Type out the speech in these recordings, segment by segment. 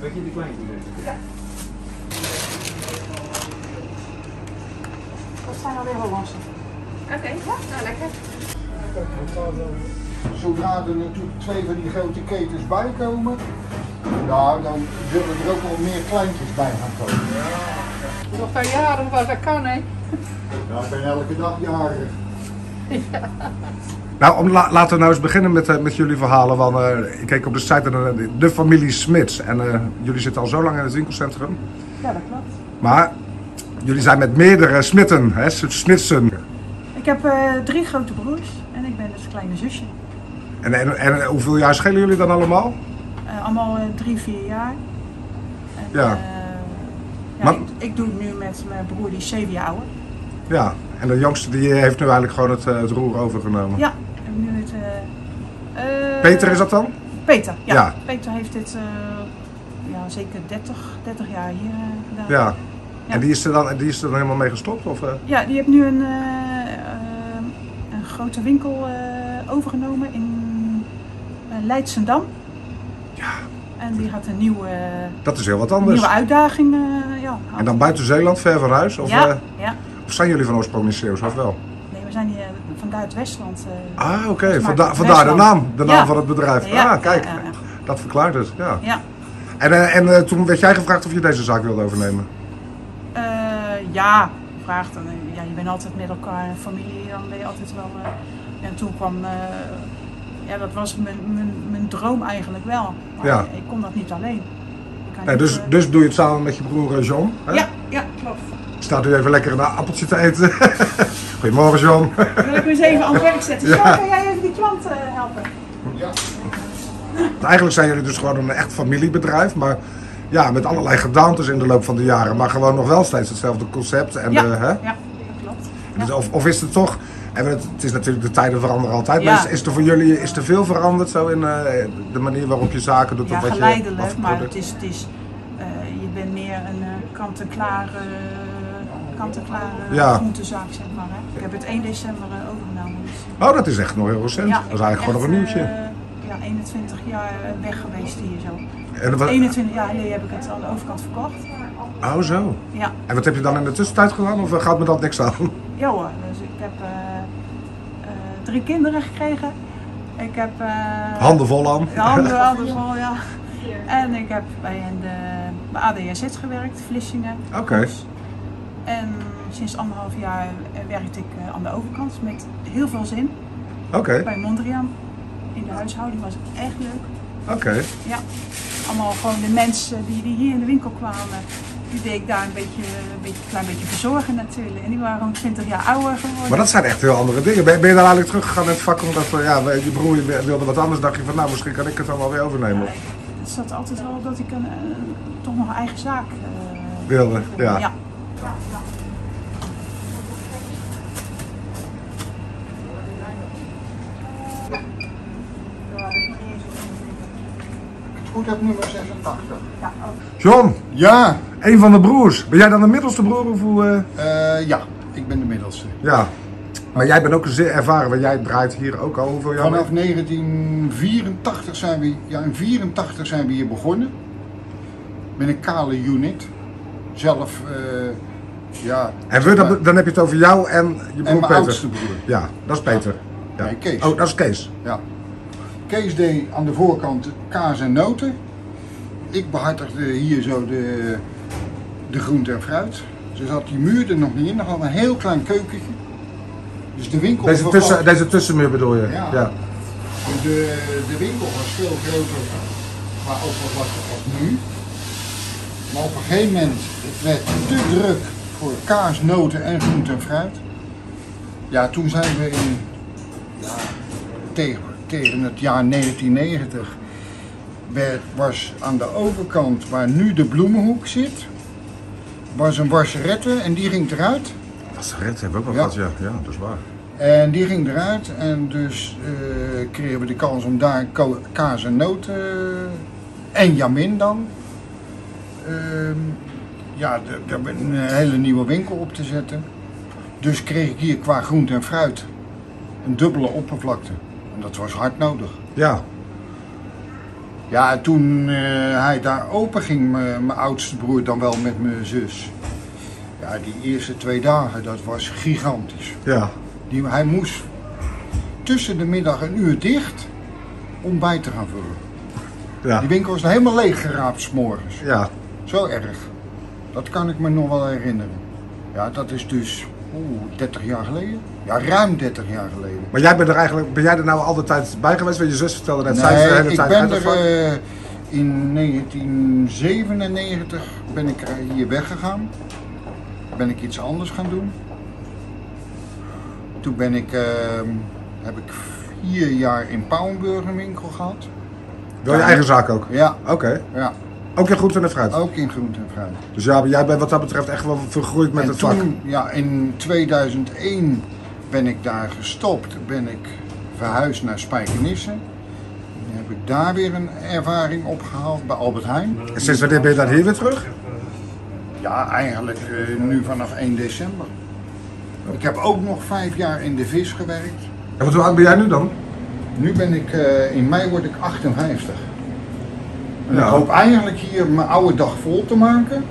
Weet je de kleintjes? Dat zijn alweer Hollandse. Oké, nou lekker. Zodra er natuurlijk twee van die grote ketens bij komen, nou, dan zullen er ook wel meer kleintjes bij gaan komen. Nog een jaar of wat dat kan, hè? Ja, ik ben elke dag jarig. Nou, om, la- laten we nou eens beginnen met, eh, met jullie verhalen. Want eh, ik keek op de site en eh, de familie Smits. En jullie zitten al zo lang in het winkelcentrum. Ja, dat klopt. Maar jullie zijn met meerdere smitten, hè, Smitsen. Ik heb drie grote broers en ik ben het kleine zusje. En, en, en hoeveel jaar schelen jullie dan allemaal? Allemaal drie, vier jaar. En, Ja. ja Maar- ik, ik doe het nu met mijn broer, die is zeven jaar ouder. Ja. En de jongste die heeft nu eigenlijk gewoon het, eh, het roer overgenomen. Ja, nu het... eh, eh, Peter is dat dan? Peter, ja. Ja. Peter heeft dit eh, ja, zeker 30, 30 jaar hier eh, gedaan. Ja. Ja. En die is, er dan, die is er dan helemaal mee gestopt? Of, eh? Ja, die heeft nu een, eh, eh, een grote winkel eh, overgenomen in Leidsendam. Ja. En die had een nieuwe, Dat is heel wat een anders. nieuwe uitdaging. eh, ja, En dan buiten Zeeland, ver van huis? Of, ja, eh, ja. Of zijn jullie van oorsprong niet Zeeuws, of wel? Nee, we zijn hier vanuit Westland. eh, Ah, oké. Vanda het vandaar de naam. De naam Ja. van het bedrijf. Ja, Ah, kijk. Dat verklaart het, ja. ja. En, eh, en eh, toen werd jij gevraagd of je deze zaak wilde overnemen? Eh, ja, eh, Ja, je bent altijd met elkaar een familie, dan ben je altijd wel. eh, en toen kwam, eh, ja, dat was mijn, mijn, mijn droom eigenlijk wel. Maar Ja. ik kon dat niet alleen. Nee, niet, dus, eh, dus doe je het samen met je broer eh, John. Hè? Ja, ja, klopt. Staat u even lekker een appeltje te eten. Goedemorgen John. Dan wil ik me eens even aan het werk zetten. Ja. Zo, kan jij even die klant eh, helpen? Ja. Eigenlijk zijn jullie dus gewoon een echt familiebedrijf. Maar ja, met allerlei gedaantes in de loop van de jaren. Maar gewoon nog wel steeds hetzelfde concept. En, Ja, eh, hè? ja, dat klopt. Dus of, of is het toch... En het, het is natuurlijk, de tijden veranderen altijd. Ja. Maar is, is er voor jullie is er veel veranderd zo in eh, de manier waarop je zaken doet? Ja, of wat je, geleidelijk, maar het is, het is eh, je bent meer een kant-en-klaar kant-en-klaar eh, Ja. groentezaak, zeg maar. Hè. Ik heb het 1 december eh, overgenomen. Dus, Oh, dat is echt nog heel recent. ja, dat is eigenlijk gewoon nog een nieuwtje. eh, ja, 21 jaar weg geweest hier zo. En wat, 21 jaar geleden heb ik het aan de overkant verkocht. oh zo. Ja, En wat heb je dan in de tussentijd gedaan? Of gaat me dat niks aan? ja hoor. Dus ik heb drie kinderen gekregen. Ik heb... Handen vol aan. Handen, handen vol, ja. En ik heb bij, een, de, bij ADSZ gewerkt, Vlissingen. Oké. En sinds anderhalf jaar eh, werkte ik eh, aan de overkant met heel veel zin. Oké, Bij Mondriaan. In de huishouding was het echt leuk. oké. Ja. Allemaal gewoon de mensen die, die hier in de winkel kwamen. Die deed ik daar een beetje, een beetje, klein beetje verzorgen natuurlijk. En die waren gewoon 20 jaar ouder geworden. Maar dat zijn echt heel andere dingen. Ben, ben je daar eigenlijk teruggegaan in het vak omdat eh, ja, je broer wilde wat anders? Dacht je van nou, misschien kan ik het dan wel weer overnemen? Ja, het zat altijd wel dat ik een, toch nog een eigen zaak eh, Wilde, ja. ja. Het goed heb nummer 86. Ja, ook. John, Ja, een van de broers. Ben jij dan de middelste broer? Of hoe, eh? eh, ja, ik ben de middelste. Ja. Maar jij bent ook zeer ervaren, want jij draait hier ook al hoeveel jaar Vanaf mee? 1984 zijn we, ja in 84 zijn we hier begonnen. Met een kale unit. Zelf, eh, ja. En we, dan, dan heb je het over jou en je broer en mijn Peter. oudste broer. Ja, dat is Peter. Ja. Nee, Kees. Oh, dat is Kees. Ja. Kees deed aan de voorkant kaas en noten. Ik behartigde hier zo de, de groente en fruit. Ze zat die muur er nog niet in, nog hadden een heel klein keukentje. Dus de winkel Deze, tussen, deze tussenmuur bedoel je? Ja. ja. De, de winkel was veel groter qua oppervlakte als nu. Maar op een gegeven moment het werd te druk voor kaas, noten en groente en fruit. Ja, toen zijn we in, ja, tegen, tegen het jaar 1990 werd, was aan de overkant waar nu de bloemenhoek zit, was een wasserette en die ging eruit. Red, hebben we ook Ja. gehad, ja. Ja, dat is waar. En die ging eruit en dus eh, kregen we de kans om daar kaas en noten eh, en jamin dan. ehm, ja, een hele nieuwe winkel op te zetten. Dus kreeg ik hier qua groente en fruit een dubbele oppervlakte. Dat was hard nodig. Ja. Ja, en toen eh, hij daar open ging, mijn oudste broer dan wel met mijn zus. Ja, die eerste twee dagen, dat was gigantisch. Ja. Die, hij moest tussen de middag een uur dicht om bij te gaan vullen. Ja. Die winkel was helemaal leeg geraapt 's morgens. Ja. Zo erg. Dat kan ik me nog wel herinneren. Ja, dat is dus oeh, 30 jaar geleden. Ja, ruim 30 jaar geleden. Maar jij bent er eigenlijk, ben jij er nou al de tijd bij geweest? Want je zus vertelde net, zij is de Nee, hele ik tijd ben er eh, in 1997 ben ik er hier weggegaan. Ben ik iets anders gaan doen. Toen ben ik, eh, heb ik vier jaar in Pauwenburg een winkel gehad. Wil je eigen zaak ook? Ja, Oké. ja, Ook in groente en fruit. ook in groente en fruit. Dus ja, jij bent wat dat betreft echt wel vergroeid met en het toen, vak. ja, in 2001 ben ik daar gestopt. Ben ik verhuisd naar Spijkenisse. Dan heb ik daar weer een ervaring opgehaald bij Albert Heijn. En sinds wanneer ben je dan hier weer terug? Ja, eigenlijk eh, nu vanaf 1 december. Ik heb ook nog vijf jaar in de vis gewerkt. En wat hoe oud ben jij nu dan? Nu ben ik, eh, in mei word ik 58. En Ja. ik hoop eigenlijk hier mijn oude dag vol te maken.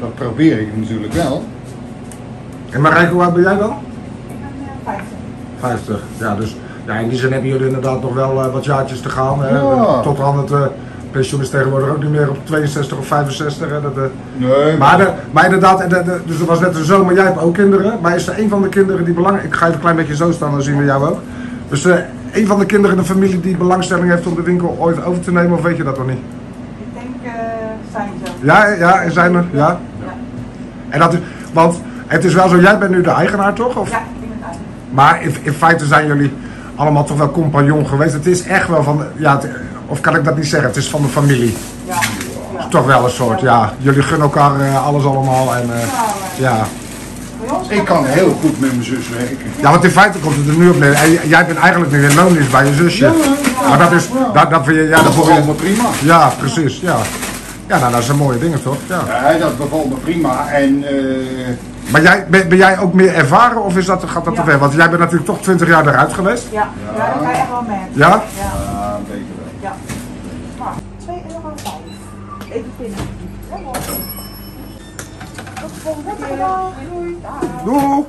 Dat probeer ik natuurlijk wel. En Marijke, hoe oud ben jij dan? 50. 50. Ja, dus ja, in die zin hebben jullie inderdaad nog wel eh, wat jaartjes te gaan. Hè? Ja. Tot aan het eh, pensioen is tegenwoordig ook niet meer op 62 of 65. Hè? Dat, eh, Nee, maar, de, maar inderdaad, en de- de- dus er was net een zoon, maar jij hebt ook kinderen. Maar is er een van de kinderen die belangrijk... Ik ga even een klein beetje zo staan, dan zien we jou ook. Dus eh een van de kinderen in de familie die belangstelling heeft om de winkel ooit over te nemen, of weet je dat nog niet? Ik denk, eh zijn ze. Ja, ja, er zijn er, ja. Ja, En dat is, want het is wel zo, jij bent nu de eigenaar toch? Of? ja ik ben eigenlijk. Maar in, in feite zijn jullie allemaal toch wel compagnon geweest. Het is echt wel van, ja, het- of kan ik dat niet zeggen? Het is van de familie. Ja. ja. Toch wel een soort, ja. Jullie gunnen elkaar eh, alles allemaal en eh, ja. Ik kan heel goed met mijn zus werken. Ja, want in feite komt het er nu op neer. En jij bent eigenlijk nu in loondienst bij je zusje. maar dat is, dat, dat vind je, ja, dat Dat bevalt je, me prima. ja, precies, ja. Ja, nou, dat zijn mooie dingen toch? Ja. Ja, dat bevalt me prima. En eh, Maar jij, ben, ben jij ook meer ervaren of is dat, gaat dat te Ja. ver? Want jij bent natuurlijk toch 20 jaar eruit geweest. Ja, ja, dat ga je echt wel merken. Ja? Ja. ja, beter wel. ja. Nou, 2,5 euro. Even pinnen. Ja,